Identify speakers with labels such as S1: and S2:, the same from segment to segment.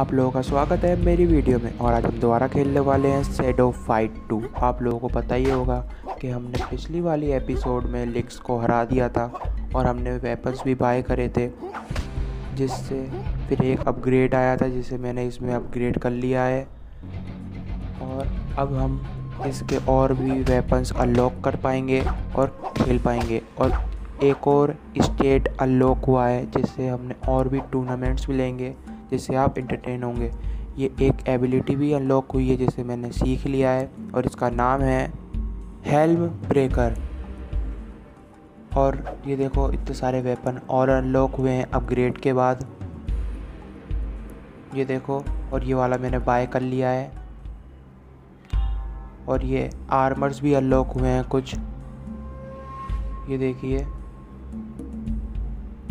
S1: आप लोगों का स्वागत है मेरी वीडियो में। और आज हम दोबारा खेलने वाले हैं सेडो फाइट टू आप लोगों को पता ही होगा कि हमने पिछली वाली एपिसोड में लिक्स को हरा दिया था और हमने वेपन्स भी बाय करे थे, जिससे फिर एक अपग्रेड आया था, जिसे मैंने इसमें अपग्रेड कर लिया है। और अब हम इसके और भी वेपन्स अनलॉक कर पाएँगे और खेल पाएँगे। और एक और स्टेट अनलॉक हुआ है, जिससे हमने और भी टूर्नामेंट्स भी लेंगे। जिससे आप इंटरटेन होंगे। ये एक एबिलिटी भी अनलॉक हुई है, जिसे मैंने सीख लिया है और इसका नाम है हेल्म ब्रेकर और ये देखो, इतने सारे वेपन और अनलॉक हुए हैं अपग्रेड के बाद। ये देखो, और ये वाला मैंने बाय कर लिया है। और ये आर्मर्स भी अनलॉक हुए हैं कुछ। ये देखिए,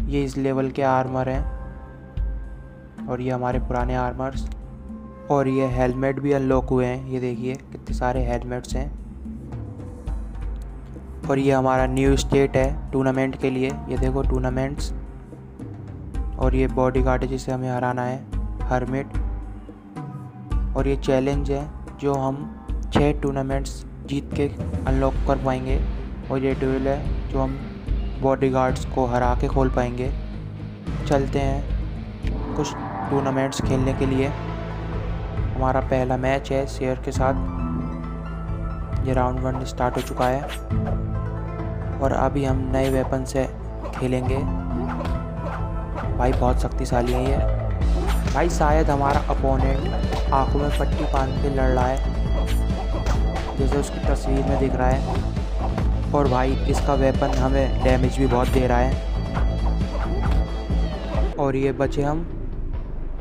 S1: ये इस लेवल के आर्मर हैं। और ये हमारे पुराने आर्मर्स और ये हेलमेट भी अनलॉक हुए हैं। ये देखिए, कितने सारे हेलमेट्स हैं। और ये हमारा न्यू स्टेट है टूर्नामेंट के लिए। ये देखो टूर्नामेंट्स और ये बॉडी गार्ड है जिसे हमें हराना है हरमिट और ये चैलेंज है जो हम छः टूर्नामेंट्स जीत के अनलॉक कर पाएँगे। और ये ड्यूल है जो हम बॉडीगार्ड्स को हरा के खोल पाएँगे। चलते हैं। कुछ टूर्नामेंट्स खेलने के लिए। हमारा पहला मैच है शेयर के साथ। ये राउंड वन स्टार्ट हो चुका है। और अभी हम नए वेपन से खेलेंगे। भाई, बहुत शक्तिशाली है ये। भाई, शायद हमारा अपोनेंट आँखों में पट्टी बाँध के लड़ रहा है। जैसे उसकी तस्वीर में दिख रहा है। और भाई, इसका वेपन हमें डैमेज भी बहुत दे रहा है। और ये बचे हम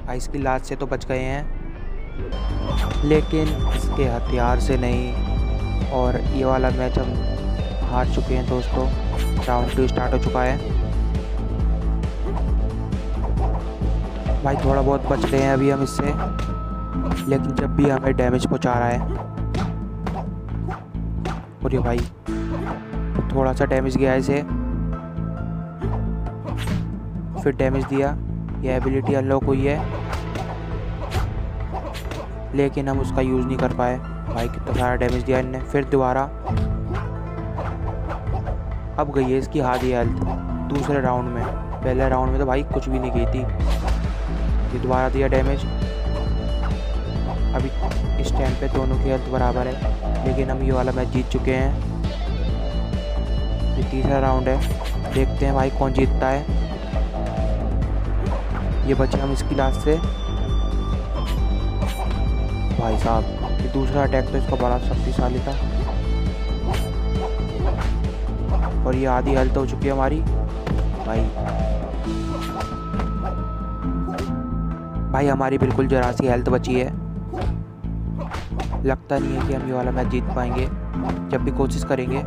S1: भाई इसकी लाश से तो बच गए हैं। लेकिन इसके हथियार से नहीं, और ये वाला मैच हम हार चुके हैं दोस्तों। राउंड टू स्टार्ट हो चुका है। भाई थोड़ा बहुत बच गए हैं अभी हम इससे, लेकिन जब भी हमें डैमेज पहुँचा रहा है। और ये भाई थोड़ा सा डैमेज गया इसे। फिर डैमेज दिया। ये एबिलिटी अनलॉक हुई है। लेकिन हम उसका यूज़ नहीं कर पाए। भाई, कितना सारा डैमेज दिया इनने। फिर दोबारा। अब गई है इसकी हादी हेल्थ दूसरे राउंड में। पहले राउंड में तो भाई कुछ भी नहीं गई थी। ये दोबारा दिया डैमेज अभी इस टाइम पे दोनों की हेल्थ बराबर है। लेकिन हम ये वाला मैच जीत चुके हैं। ये तीसरा राउंड है। देखते हैं भाई कौन जीतता है। ये बचे हम इसकी लास्ट से। भाई साहब, ये दूसरा अटैक तो इसका बड़ा शक्तिशाली था। और ये आधी हेल्थ हो चुकी है हमारी। भाई। भाई, हमारी बिल्कुल जरा सी हेल्थ बची है। लगता नहीं है कि हम ये वाला मैच जीत पाएँगे, जब भी कोशिश करेंगे।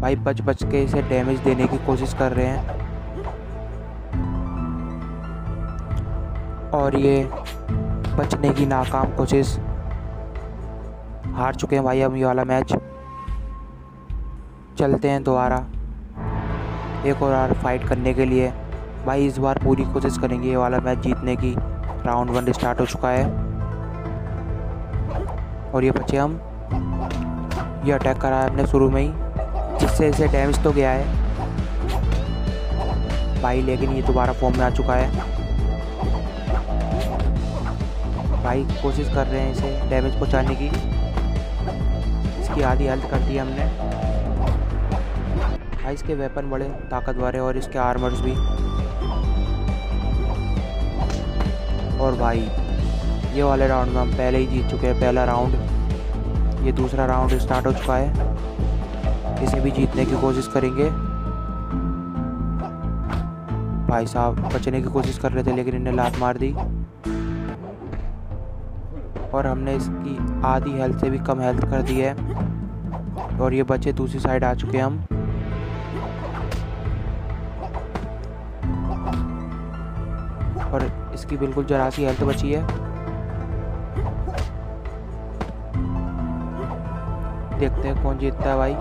S1: भाई बच बच के इसे डैमेज देने की कोशिश कर रहे हैं। और ये बचने की नाकाम कोशिश हार चुके हैं भाई हम ये वाला मैच। चलते हैं दोबारा। एक और बार फाइट करने के लिए। भाई इस बार पूरी कोशिश करेंगे ये वाला मैच जीतने की। राउंड वन स्टार्ट हो चुका है। और ये बच्चे हम। ये अटैक करा है हमने शुरू में ही। जिससे इसे डैमेज तो गया है। भाई लेकिन ये दोबारा फॉर्म में आ चुका है। भाई कोशिश कर रहे हैं इसे डैमेज पहुँचाने की। इसकी आधी हेल्थ कर दी हमने। भाई इसके वेपन बड़े ताकतवर है और इसके आर्मर्स भी। और भाई, ये वाले राउंड में हम पहले ही जीत चुके हैं, पहला राउंड ये दूसरा राउंड स्टार्ट हो चुका है। इसे भी जीतने की कोशिश करेंगे। भाई साहब, बचने की कोशिश कर रहे थे लेकिन इन्हें लात मार दी। और हमने इसकी आधी हेल्थ से भी कम हेल्थ कर दी है। और ये बच्चे दूसरी साइड आ चुके हैं हम। और इसकी बिल्कुल जरा सी हेल्थ बची है। देखते हैं कौन जीतता है भाई।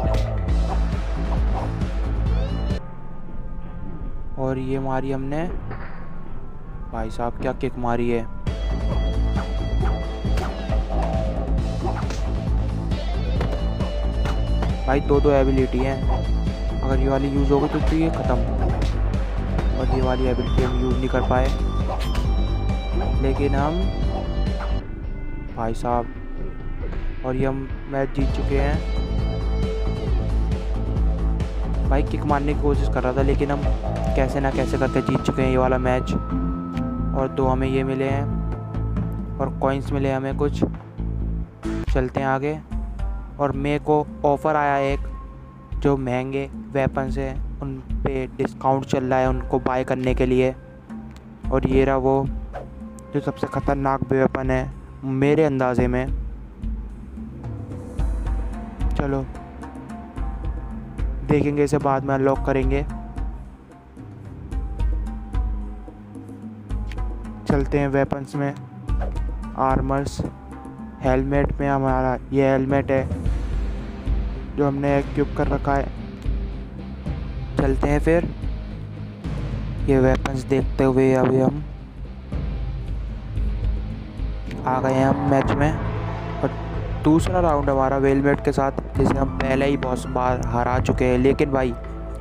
S1: और ये मारी हमने। भाई साहब, क्या किक मारी है? भाई दो दो एबिलिटी हैं। अगर ये वाली यूज़ होगी तो, तो ये ख़त्म। और ये वाली एबिलिटी हम यूज़ नहीं कर पाए। लेकिन हम भाई साहब और ये हम मैच जीत चुके हैं। भाई किक मारने की कोशिश कर रहा था लेकिन हम कैसे ना कैसे करके जीत चुके हैं ये वाला मैच और दो हमें ये मिले हैं और कॉइन्स मिले हमें कुछ। चलते हैं आगे। और मेरे को ऑफ़र आया एक, जो महँगे वेपन्स हैं, उन पे डिस्काउंट चल रहा है उनको बाय करने के लिए। और ये रहा वो, जो सबसे ख़तरनाक वेपन है, मेरे अंदाजे में। चलो, देखेंगे इसे बाद में अनलॉक करेंगे। चलते हैं वेपन्स में आर्मर्स हेलमेट में हमारा, ये हेलमेट है। जो हमने एक्यूब कर रखा है। चलते हैं फिर। ये वेपन्स देखते हुए अभी हम आ गए हम मैच में। और दूसरा राउंड हमारा वेलमेट के साथ, जिसे हम पहले ही बहुत बार हरा चुके हैं। लेकिन भाई,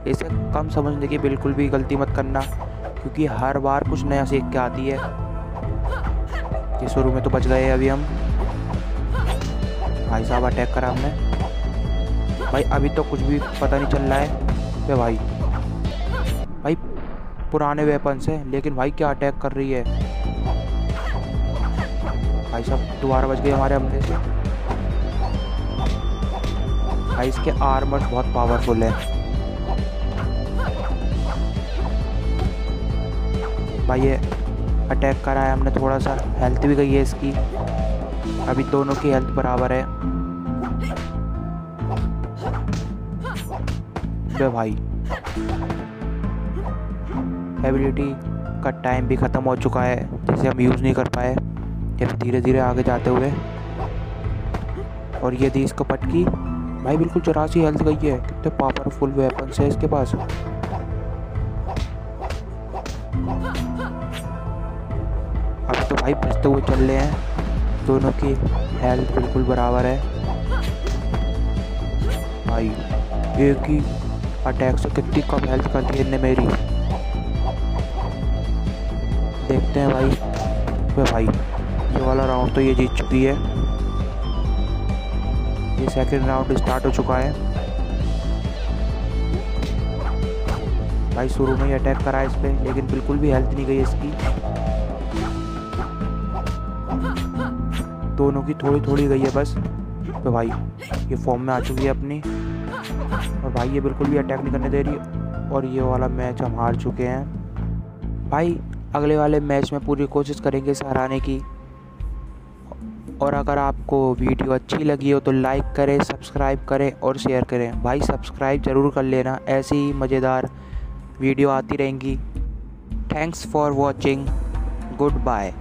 S1: इसे कम समझने की बिल्कुल भी गलती मत करना, क्योंकि हर बार कुछ नया सीख के आती है। ये शुरू में तो बच गए अभी हम। भाई साहब अटैक करा हमने। भाई, अभी तो कुछ भी पता नहीं चल रहा है। वे भाई भाई, पुराने वेपन्स हैं, लेकिन भाई क्या अटैक कर रही है? भाई साहब, दोबारा बच गए हमारे हमले से। भाई, इसके आर्मर्स बहुत पावरफुल है। भाई, ये अटैक करा है हमने थोड़ा सा हेल्थ भी गई है इसकी। अभी दोनों की हेल्थ बराबर है। बे भाई। एबिलिटी का टाइम भी ख़त्म हो चुका है, जिसे हम यूज़ नहीं कर पाए। जब धीरे धीरे आगे जाते हुए। और ये दी इसको पटकी। भाई बिल्कुल चौरासी हेल्थ गई है। कितने पावरफुल वेपन है इसके पास। अब तो भाई बचते हुए चल रहे हैं। दोनों की हेल्थ बिल्कुल बराबर है। भाई, एक ही अटैक से कितनी कम हेल्थ कर दी इनने मेरी। देखते हैं भाई। वे भाई, ये वाला राउंड तो ये जीत चुकी है। ये सेकंड राउंड स्टार्ट हो चुका है। भाई, शुरू में ही अटैक करा इस पर लेकिन बिल्कुल भी हेल्थ नहीं गई इसकी। दोनों की थोड़ी थोड़ी गई है बस। तो भाई, ये फॉर्म में आ चुकी है अपनी। और भाई ये बिल्कुल भी अटैक नहीं करने दे रही और ये वाला मैच हम हार चुके हैं। भाई, अगले वाले मैच में पूरी कोशिश करेंगे इसे हराने की। और अगर आपको वीडियो अच्छी लगी हो तो लाइक करें सब्सक्राइब करें और शेयर करें। भाई सब्सक्राइब ज़रूर कर लेना। ऐसी ही मज़ेदार वीडियो आती रहेंगी। Thanks for watching good bye